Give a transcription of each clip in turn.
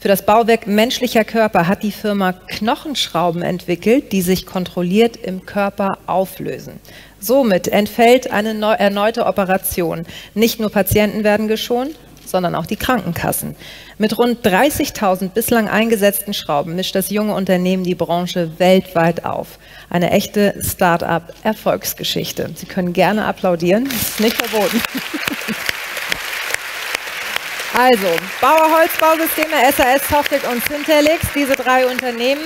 Für das Bauwerk menschlicher Körper hat die Firma Knochenschrauben entwickelt, die sich kontrolliert im Körper auflösen. Somit entfällt eine erneute Operation. Nicht nur Patienten werden geschont, sondern auch die Krankenkassen. Mit rund 30.000 bislang eingesetzten Schrauben mischt das junge Unternehmen die Branche weltweit auf. Eine echte Start-up-Erfolgsgeschichte. Sie können gerne applaudieren, ist nicht verboten. Also, Bauer Holzbausysteme, SAS, Softec und Syntelix, diese drei Unternehmen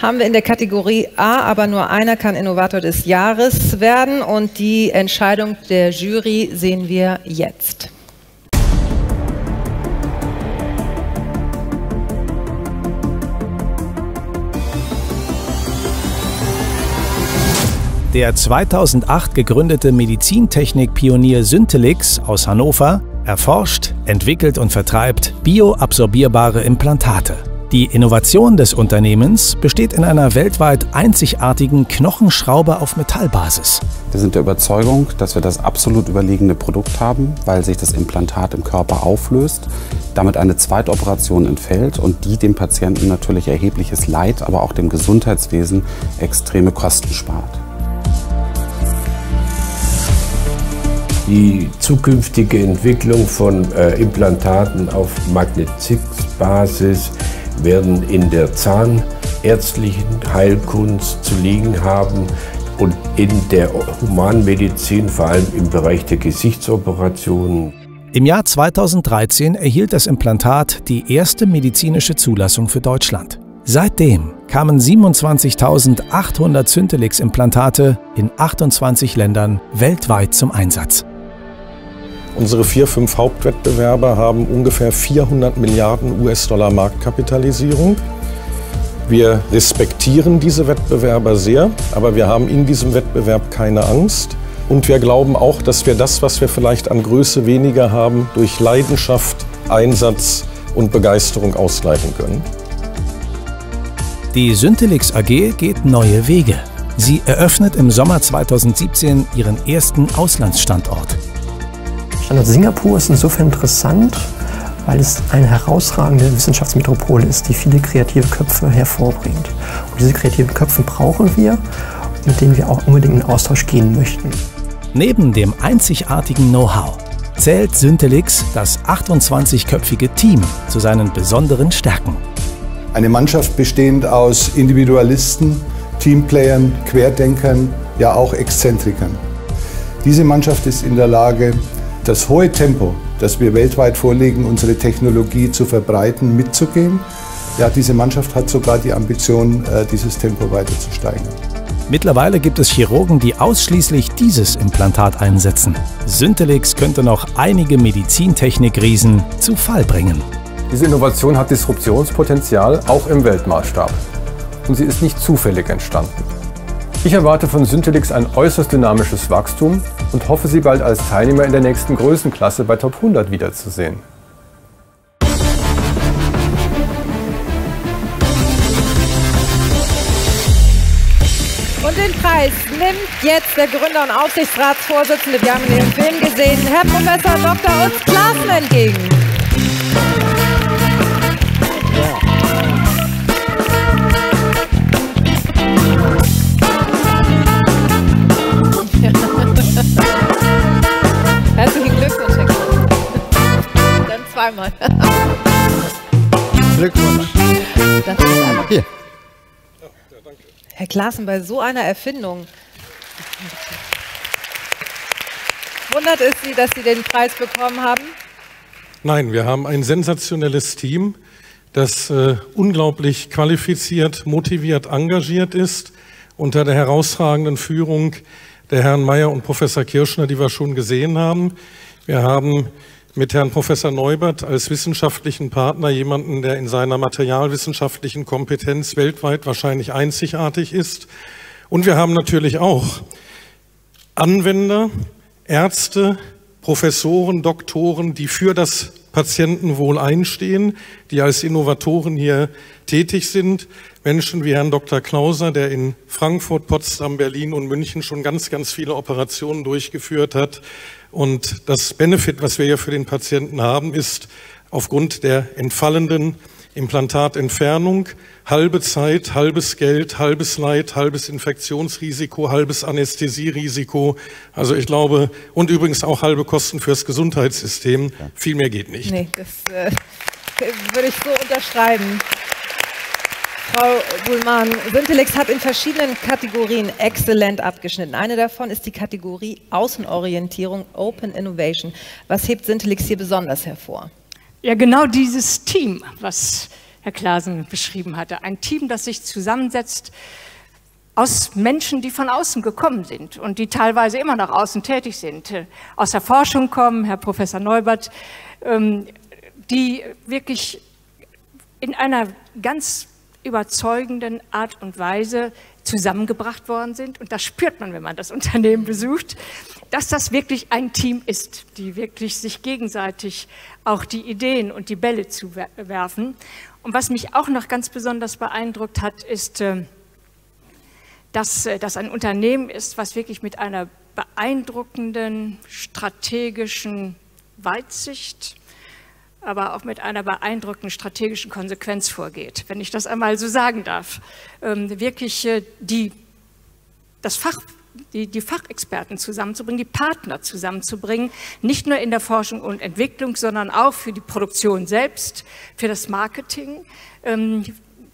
haben wir in der Kategorie A, aber nur einer kann Innovator des Jahres werden und die Entscheidung der Jury sehen wir jetzt. Der 2008 gegründete Medizintechnik-Pionier Syntelix aus Hannover erforscht, entwickelt und vertreibt bioabsorbierbare Implantate. Die Innovation des Unternehmens besteht in einer weltweit einzigartigen Knochenschraube auf Metallbasis. Wir sind der Überzeugung, dass wir das absolut überlegene Produkt haben, weil sich das Implantat im Körper auflöst, damit eine zweite Operation entfällt und die dem Patienten natürlich erhebliches Leid, aber auch dem Gesundheitswesen extreme Kosten spart. Die zukünftige Entwicklung von äh, Implantaten auf Magnetix-Basis werden in der zahnärztlichen Heilkunst zu liegen haben und in der Humanmedizin, vor allem im Bereich der Gesichtsoperationen. Im Jahr 2013 erhielt das Implantat die erste medizinische Zulassung für Deutschland. Seitdem kamen 27.800 Syntelix-Implantate in 28 Ländern weltweit zum Einsatz. Unsere vier, fünf Hauptwettbewerber haben ungefähr 400 Milliarden US-Dollar Marktkapitalisierung. Wir respektieren diese Wettbewerber sehr, aber wir haben in diesem Wettbewerb keine Angst. Und wir glauben auch, dass wir das, was wir vielleicht an Größe weniger haben, durch Leidenschaft, Einsatz und Begeisterung ausgleichen können. Die Syntelix AG geht neue Wege. Sie eröffnet im Sommer 2017 ihren ersten Auslandsstandort. Standort Singapur ist insofern interessant, weil es eine herausragende Wissenschaftsmetropole ist, die viele kreative Köpfe hervorbringt. Und diese kreativen Köpfe brauchen wir, mit denen wir auch unbedingt in Austausch gehen möchten. Neben dem einzigartigen Know-how zählt Syntelix das 28-köpfige Team zu seinen besonderen Stärken. Eine Mannschaft bestehend aus Individualisten, Teamplayern, Querdenkern, ja auch Exzentrikern. Diese Mannschaft ist in der Lage, das hohe Tempo, das wir weltweit vorlegen, unsere Technologie zu verbreiten, mitzugehen. Ja, diese Mannschaft hat sogar die Ambition, äh, dieses Tempo weiter zu steigern. Mittlerweile gibt es Chirurgen, die ausschließlich dieses Implantat einsetzen. Syntelix könnte noch einige Medizintechnik-Riesen zu Fall bringen. Diese Innovation hat Disruptionspotenzial auch im Weltmaßstab. Und sie ist nicht zufällig entstanden. Ich erwarte von Syntelix ein äußerst dynamisches Wachstum und hoffe, Sie bald als Teilnehmer in der nächsten Größenklasse bei Top 100 wiederzusehen. Und den Preis nimmt jetzt der Gründer und Aufsichtsratsvorsitzende, wir haben ihn im Film gesehen, Herr Professor Dr. Utz Klaassen entgegen. Zweimal. Glückwunsch. Hier. Herr Klaassen, bei so einer Erfindung wundert es Sie, dass Sie den Preis bekommen haben? Nein, wir haben ein sensationelles Team, das äh, unglaublich qualifiziert, motiviert, engagiert ist, unter der herausragenden Führung der Herrn Mayer und Professor Kirschner, die wir schon gesehen haben. Wir haben mit Herrn Professor Neubert als wissenschaftlichen Partner jemanden, der in seiner materialwissenschaftlichen Kompetenz weltweit wahrscheinlich einzigartig ist. Und wir haben natürlich auch Anwender, Ärzte, Professoren, Doktoren, die für das Patientenwohl einstehen, die als Innovatoren hier tätig sind. Menschen wie Herrn Dr. Klauser, der in Frankfurt, Potsdam, Berlin und München schon ganz, ganz viele Operationen durchgeführt hat. Und das Benefit, was wir hier für den Patienten haben, ist aufgrund der entfallenden Implantatentfernung, halbe Zeit, halbes Geld, halbes Leid, halbes Infektionsrisiko, halbes Anästhesierisiko. Also ich glaube, und übrigens auch halbe Kosten fürs Gesundheitssystem. Viel mehr geht nicht. Nee, das äh, würde ich so unterschreiben. Frau Buhlmann, Syntelix hat in verschiedenen Kategorien exzellent abgeschnitten. Eine davon ist die Kategorie Außenorientierung, Open Innovation. Was hebt Syntelix hier besonders hervor? Ja, genau dieses Team, was Herr Klasen beschrieben hatte. Ein Team, das sich zusammensetzt aus Menschen, die von außen gekommen sind und die teilweise immer nach außen tätig sind, aus der Forschung kommen, Herr Professor Neubert, ähm, die wirklich in einer ganz überzeugenden Art und Weise zusammengebracht worden sind. Und das spürt man, wenn man das Unternehmen besucht dass das wirklich ein Team ist, die wirklich sich gegenseitig auch die Ideen und die Bälle zuwerfen. Und was mich auch noch ganz besonders beeindruckt hat, ist, äh, dass das ein Unternehmen ist, was wirklich mit einer beeindruckenden strategischen Weitsicht, aber auch mit einer beeindruckenden strategischen Konsequenz vorgeht, wenn ich das einmal so sagen darf. Ähm, wirklich äh, die, das Fach die, die Fachexperten zusammenzubringen, die Partner zusammenzubringen, nicht nur in der Forschung und Entwicklung, sondern auch für die Produktion selbst, für das Marketing. Ähm,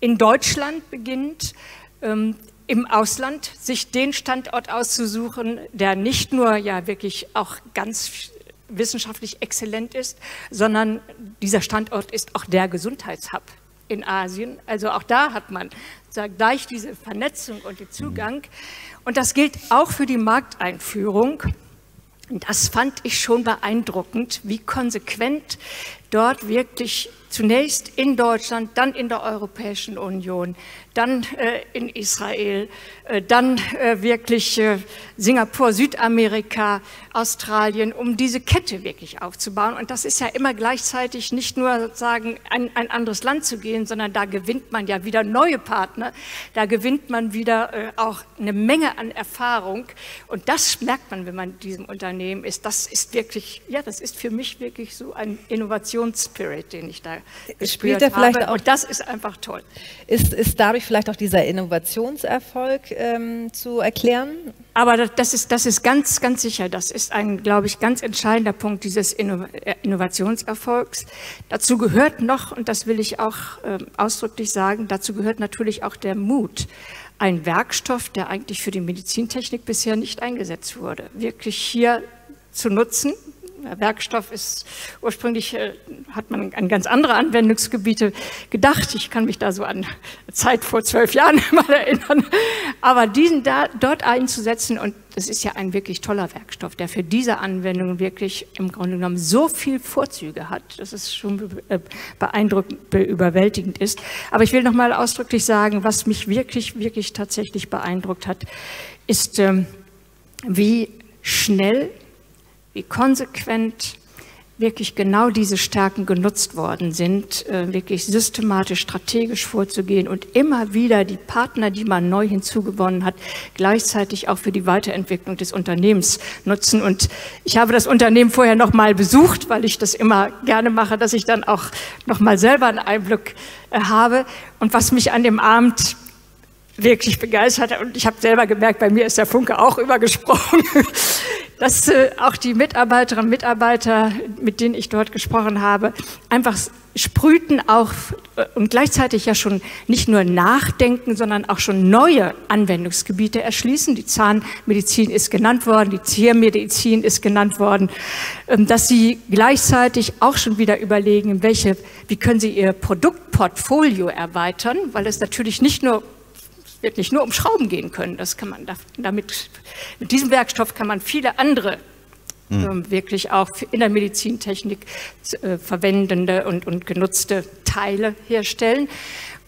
in Deutschland beginnt, ähm, im Ausland sich den Standort auszusuchen, der nicht nur ja wirklich auch ganz wissenschaftlich exzellent ist, sondern dieser Standort ist auch der Gesundheitshub in Asien. Also auch da hat man gleich diese Vernetzung und den Zugang. Und das gilt auch für die Markteinführung. Das fand ich schon beeindruckend, wie konsequent dort wirklich zunächst in Deutschland, dann in der Europäischen Union, dann äh, in Israel, äh, dann äh, wirklich äh, Singapur, Südamerika, Australien, um diese Kette wirklich aufzubauen. Und das ist ja immer gleichzeitig nicht nur sozusagen ein, ein anderes Land zu gehen, sondern da gewinnt man ja wieder neue Partner, da gewinnt man wieder äh, auch eine Menge an Erfahrung. Und das merkt man, wenn man in diesem Unternehmen ist. Das ist wirklich, ja, das ist für mich wirklich so ein Innovationsspirit, den ich da Spielt vielleicht habe. Auch, und das ist einfach toll. Ist, ist dadurch vielleicht auch dieser Innovationserfolg ähm, zu erklären? Aber das ist, das ist ganz, ganz sicher, das ist ein, glaube ich, ganz entscheidender Punkt dieses äh, Innovationserfolgs. Dazu gehört noch, und das will ich auch äh, ausdrücklich sagen, dazu gehört natürlich auch der Mut. Ein Werkstoff, der eigentlich für die Medizintechnik bisher nicht eingesetzt wurde, wirklich hier zu nutzen, Werkstoff ist ursprünglich, äh, hat man an ganz andere Anwendungsgebiete gedacht. Ich kann mich da so an Zeit vor zwölf Jahren mal erinnern. Aber diesen da, dort einzusetzen, und das ist ja ein wirklich toller Werkstoff, der für diese Anwendung wirklich im Grunde genommen so viel Vorzüge hat, dass es schon äh, beeindruckend, überwältigend ist. Aber ich will noch mal ausdrücklich sagen, was mich wirklich, wirklich tatsächlich beeindruckt hat, ist, ähm, wie schnell wie konsequent wirklich genau diese Stärken genutzt worden sind, äh, wirklich systematisch, strategisch vorzugehen und immer wieder die Partner, die man neu hinzugewonnen hat, gleichzeitig auch für die Weiterentwicklung des Unternehmens nutzen. Und ich habe das Unternehmen vorher noch mal besucht, weil ich das immer gerne mache, dass ich dann auch noch mal selber einen Einblick äh, habe. Und was mich an dem Abend wirklich begeistert hat, und ich habe selber gemerkt, bei mir ist der Funke auch übergesprochen, dass äh, auch die Mitarbeiterinnen und Mitarbeiter, mit denen ich dort gesprochen habe, einfach sprühten auch äh, und gleichzeitig ja schon nicht nur nachdenken, sondern auch schon neue Anwendungsgebiete erschließen. Die Zahnmedizin ist genannt worden, die Tiermedizin ist genannt worden, ähm, dass sie gleichzeitig auch schon wieder überlegen, welche, wie können sie ihr Produktportfolio erweitern, weil es natürlich nicht nur wird nicht nur um Schrauben gehen können. Das kann man damit, mit diesem Werkstoff kann man viele andere mhm. wirklich auch in der Medizintechnik äh, verwendende und, und genutzte Teile herstellen.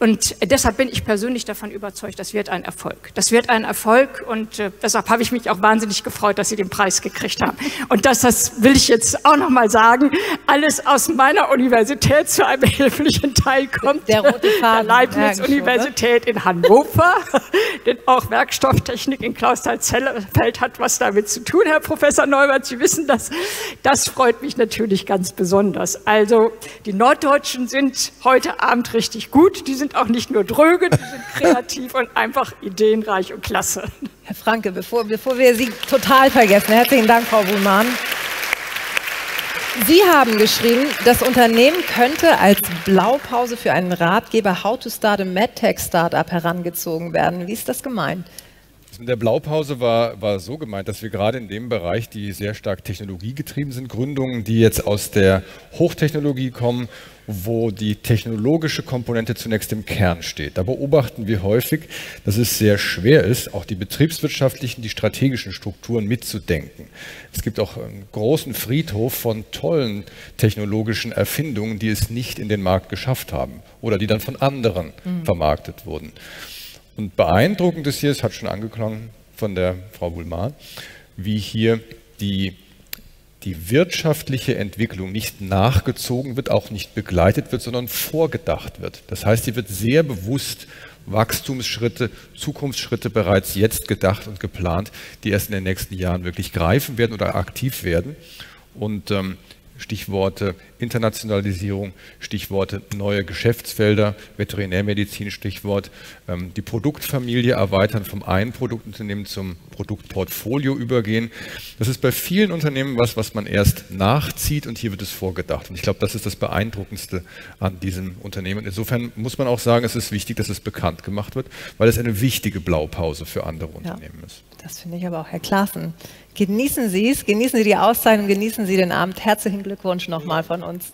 Und deshalb bin ich persönlich davon überzeugt, das wird ein Erfolg. Das wird ein Erfolg und äh, deshalb habe ich mich auch wahnsinnig gefreut, dass Sie den Preis gekriegt haben. Und das, das will ich jetzt auch noch mal sagen, alles aus meiner Universität zu einem hilflichen Teil kommt. Der rote Faden. Der Leibniz-Universität in Hannover, denn auch Werkstofftechnik in Klausthal-Zellfeld hat was damit zu tun, Herr Professor Neubert. Sie wissen das. Das freut mich natürlich ganz besonders. Also die Norddeutschen sind heute Abend richtig gut. Die sind sind auch nicht nur dröge, die sind kreativ und einfach ideenreich und klasse. Herr Franke, bevor, bevor wir Sie total vergessen, herzlichen Dank, Frau Buhlmann. Sie haben geschrieben, das Unternehmen könnte als Blaupause für einen Ratgeber How to Start a MedTech Startup herangezogen werden. Wie ist das gemeint? Mit der Blaupause war, war so gemeint, dass wir gerade in dem Bereich, die sehr stark technologiegetrieben sind, Gründungen, die jetzt aus der Hochtechnologie kommen, wo die technologische Komponente zunächst im Kern steht. Da beobachten wir häufig, dass es sehr schwer ist, auch die betriebswirtschaftlichen, die strategischen Strukturen mitzudenken. Es gibt auch einen großen Friedhof von tollen technologischen Erfindungen, die es nicht in den Markt geschafft haben oder die dann von anderen mhm. vermarktet wurden. Und beeindruckend ist hier, es hat schon angeklungen von der Frau Bullmann, wie hier die die wirtschaftliche Entwicklung nicht nachgezogen wird, auch nicht begleitet wird, sondern vorgedacht wird. Das heißt, hier wird sehr bewusst Wachstumsschritte, Zukunftsschritte bereits jetzt gedacht und geplant, die erst in den nächsten Jahren wirklich greifen werden oder aktiv werden. Und ähm, Stichworte Internationalisierung, Stichworte neue Geschäftsfelder, Veterinärmedizin, Stichwort ähm, die Produktfamilie erweitern, vom einen Produktunternehmen zum Produktportfolio übergehen. Das ist bei vielen Unternehmen was, was man erst nachzieht und hier wird es vorgedacht. Und ich glaube, das ist das Beeindruckendste an diesem Unternehmen. Insofern muss man auch sagen, es ist wichtig, dass es bekannt gemacht wird, weil es eine wichtige Blaupause für andere Unternehmen ja, ist. Das finde ich aber auch, Herr Klaassen. Genießen Sie es, genießen Sie die Auszeichnung, genießen Sie den Abend. Herzlichen Glückwunsch nochmal von uns.